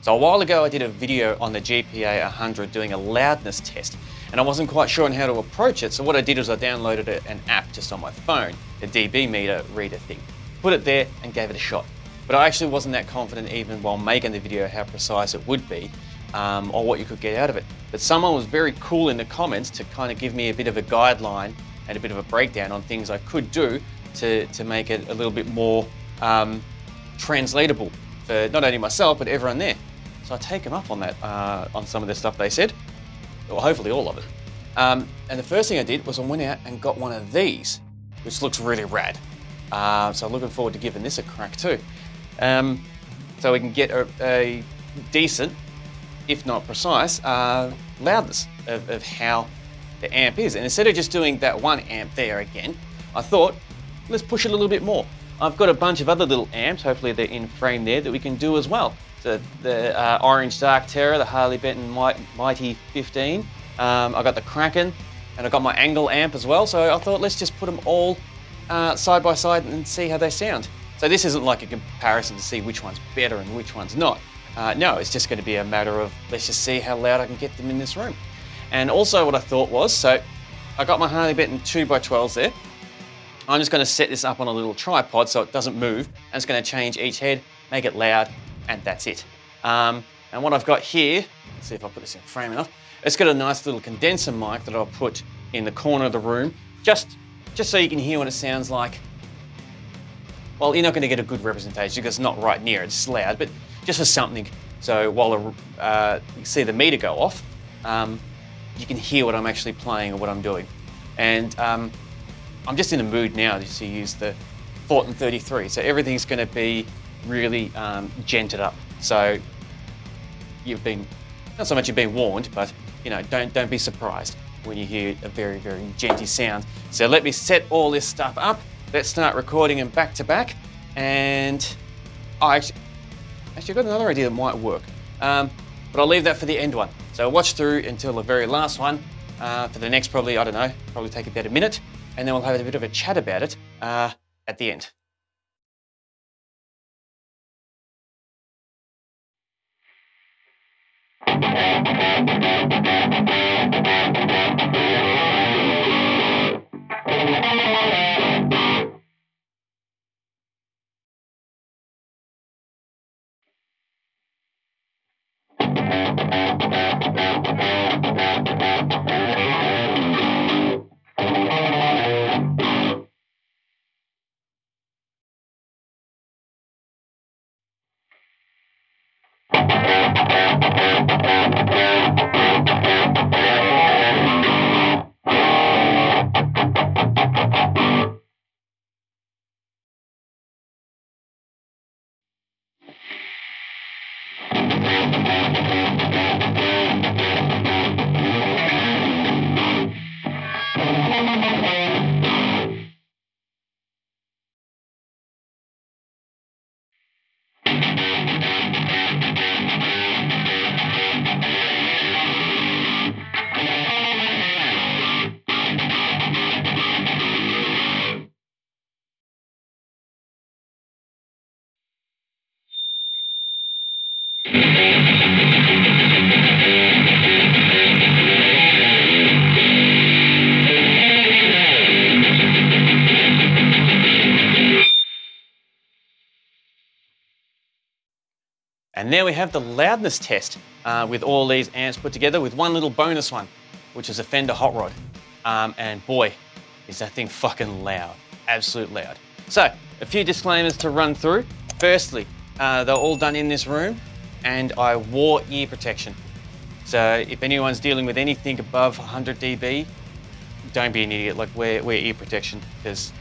So a while ago I did a video on the GPA 100 doing a loudness test and I wasn't quite sure on how to approach it. So what I did was I downloaded an app just on my phone, the dB meter reader thing, put it there and gave it a shot. But I actually wasn't that confident even while making the video how precise it would be um, or what you could get out of it. But someone was very cool in the comments to kind of give me a bit of a guideline and a bit of a breakdown on things I could do to, to make it a little bit more um, translatable for not only myself, but everyone there. So I take them up on that, uh, on some of the stuff they said, or hopefully all of it. Um, and the first thing I did was I went out and got one of these, which looks really rad. Uh, so I'm looking forward to giving this a crack too. Um, so we can get a, a, decent, if not precise, uh, loudness of, of how the amp is. And instead of just doing that one amp there again, I thought, let's push it a little bit more. I've got a bunch of other little amps, hopefully they're in frame there, that we can do as well. The uh, Orange Dark Terror, the Harley Benton Mighty 15. Um, I got the Kraken, and I got my ENGL amp as well. So I thought let's just put them all uh, side by side and see how they sound. So this isn't like a comparison to see which one's better and which one's not. Uh, no, it's just going to be a matter of let's just see how loud I can get them in this room. And also what I thought was, so I got my Harley Benton 2x12s there. I'm just going to set this up on a little tripod so it doesn't move. And it's going to change each head, make it loud, and that's it. Um, and what I've got here, let's see if I put this in frame enough, it's got a nice little condenser mic that I'll put in the corner of the room, just, just so you can hear what it sounds like. Well, you're not going to get a good representation because it's not right near it's loud, but just for something. So while uh, you see the meter go off, um, you can hear what I'm actually playing or what I'm doing. And um, I'm just in the mood now to use the Fortin 33. So everything's going to be really um, djented up. So you've been, not so much you've been warned, but you know, don't, don't be surprised when you hear a very, very djenty sound. So let me set all this stuff up. Let's start recording them back to back. And I actually, actually got another idea that might work. Um, but I'll leave that for the end one. So watch through until the very last one. Uh, for the next probably, I don't know, probably take about a minute. And then we'll have a bit of a chat about it uh, at the end. And there we have the loudness test uh, with all these amps put together with one little bonus one, which is a Fender Hot Rod. Um, and boy, is that thing fucking loud, absolute loud. So, a few disclaimers to run through. Firstly, uh, they're all done in this room and I wore ear protection. So if anyone's dealing with anything above 100 dB, don't be an idiot, like wear, wear ear protection because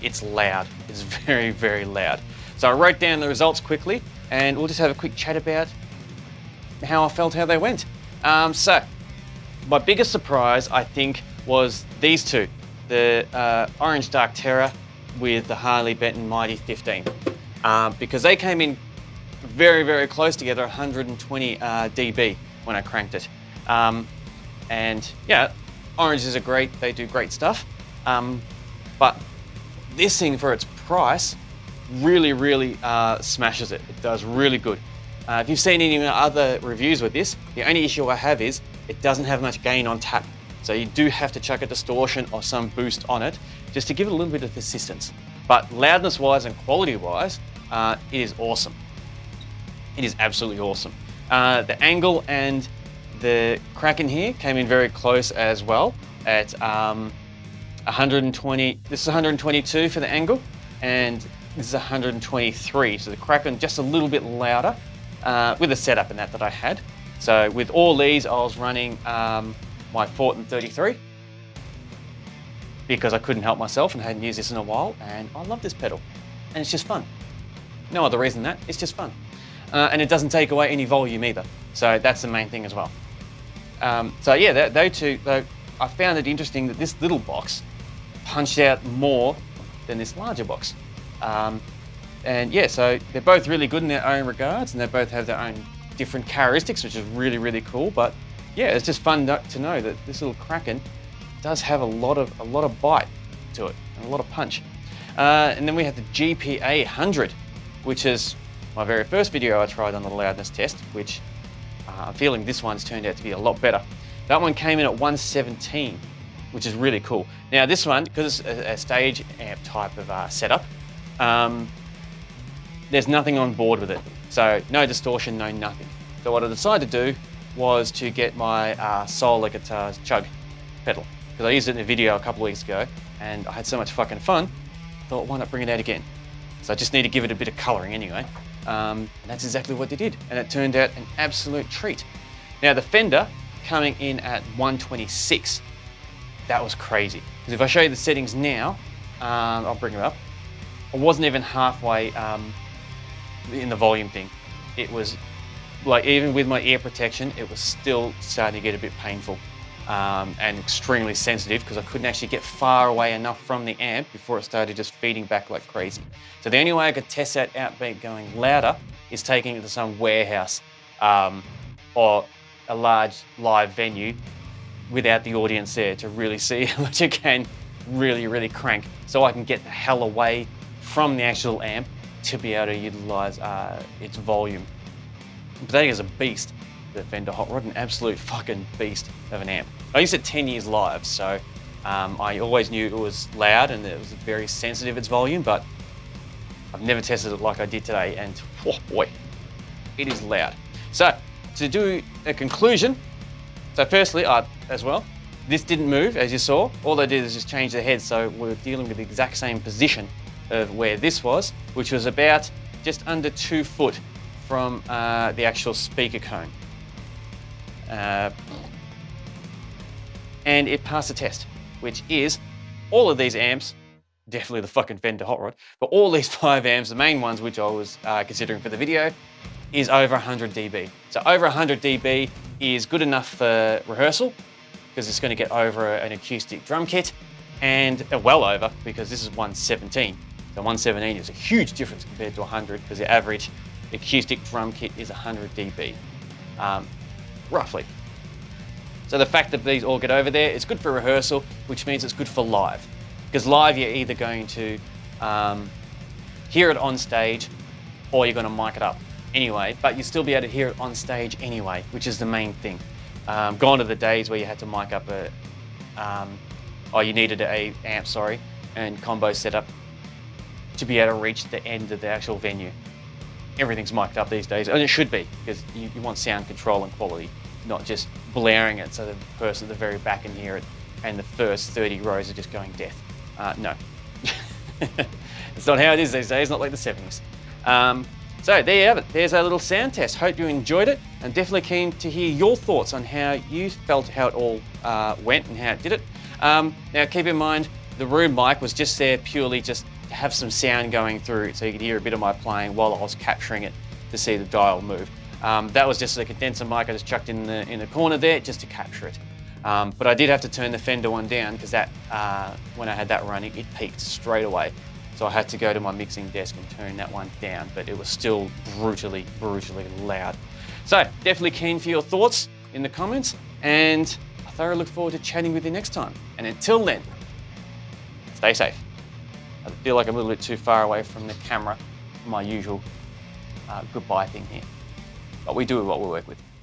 it's loud. It's very, very loud. So I wrote down the results quickly and we'll just have a quick chat about how I felt, how they went. Um, so, my biggest surprise, I think, was these two. The uh, Orange Dark Terror with the Harley Benton Mighty 15. Um, because they came in very, very close together, 120 uh, dB when I cranked it. Um, and yeah, oranges are great, they do great stuff. Um, but this thing for its price really, really uh, smashes it. It does really good. Uh, if you've seen any other reviews with this, the only issue I have is it doesn't have much gain on tap. So you do have to chuck a distortion or some boost on it just to give it a little bit of assistance. But loudness wise and quality wise, uh, it is awesome. It is absolutely awesome. Uh, the ENGL and the Kraken here came in very close as well at um, 120, this is 122 for the ENGL and this is 123. So the Kraken just a little bit louder uh, with the setup and that that I had. So with all these, I was running um, my Fortin 33 because I couldn't help myself and hadn't used this in a while and I love this pedal and it's just fun. No other reason than that, it's just fun. Uh, and it doesn't take away any volume either. So that's the main thing as well. Um, so yeah, those two, though, I found it interesting that this little box punched out more than this larger box. Um, and yeah, so they're both really good in their own regards and they both have their own different characteristics, which is really, really cool. But yeah, it's just fun to know that this little Kraken does have a lot of a lot of bite to it, and a lot of punch. Uh, and then we have the GPA 100, which is my very first video I tried on the loudness test, which uh, I'm feeling this one's turned out to be a lot better. That one came in at 117, which is really cool. Now this one, because it's a, a stage amp type of uh, setup, um, there's nothing on board with it. So no distortion, no nothing. So what I decided to do was to get my uh, Solar Guitars Chug pedal. Because I used it in a video a couple of weeks ago and I had so much fucking fun, I thought why not bring it out again? So I just need to give it a bit of colouring anyway. Um, and that's exactly what they did. And it turned out an absolute treat. Now the Fender coming in at 126, that was crazy. Because if I show you the settings now, um, I'll bring them up. I wasn't even halfway um, in the volume thing. It was like, even with my ear protection, it was still starting to get a bit painful um, and extremely sensitive because I couldn't actually get far away enough from the amp before it started just feeding back like crazy. So the only way I could test that outbeat going louder is taking it to some warehouse um, or a large live venue without the audience there to really see how much it can really, really crank so I can get the hell away from the actual amp to be able to utilize uh, its volume. But that is a beast the Fender Hot Rod, an absolute fucking beast of an amp. I used it 10 years live, so um, I always knew it was loud and it was very sensitive its volume, but I've never tested it like I did today, and oh boy, it is loud. So to do a conclusion, so firstly, I, as well, this didn't move, as you saw. All they did is just change the head, so we're dealing with the exact same position of where this was, which was about just under two foot from uh, the actual speaker cone. Uh, and it passed the test, which is all of these amps, definitely the fucking Fender Hot Rod, but all these five amps, the main ones which I was uh, considering for the video, is over 100 dB. So over 100 dB is good enough for rehearsal, because it's going to get over an acoustic drum kit, and uh, well over, because this is 117. So 117 is a huge difference compared to 100, because the average acoustic drum kit is 100 dB. Um, roughly. So the fact that these all get over there, it's good for rehearsal, which means it's good for live. Because live, you're either going to um, hear it on stage or you're going to mic it up anyway, but you'll still be able to hear it on stage anyway, which is the main thing. Um, gone are the days where you had to mic up a, um, or you needed a amp, sorry, and combo setup to be able to reach the end of the actual venue everything's mic'd up these days, and it should be, because you, you, want sound control and quality, not just blaring it so the person at the very back can hear it, and the first 30 rows are just going deaf. Uh, no. it's not how it is these days, not like the 70s. Um, so there you have it. There's our little sound test. Hope you enjoyed it. I'm definitely keen to hear your thoughts on how you felt how it all uh, went and how it did it. Um, now keep in mind, the room mic was just there purely just to have some sound going through so you could hear a bit of my playing while I was capturing it to see the dial move. Um, that was just a condenser mic I just chucked in the, in the corner there just to capture it. Um, but I did have to turn the Fender one down because that, uh, when I had that running, it peaked straight away. So I had to go to my mixing desk and turn that one down, but it was still brutally, brutally loud. So definitely keen for your thoughts in the comments and I thoroughly look forward to chatting with you next time. And until then, stay safe. I feel like I'm a little bit too far away from the camera, my usual uh, goodbye thing here. But we do what we work with.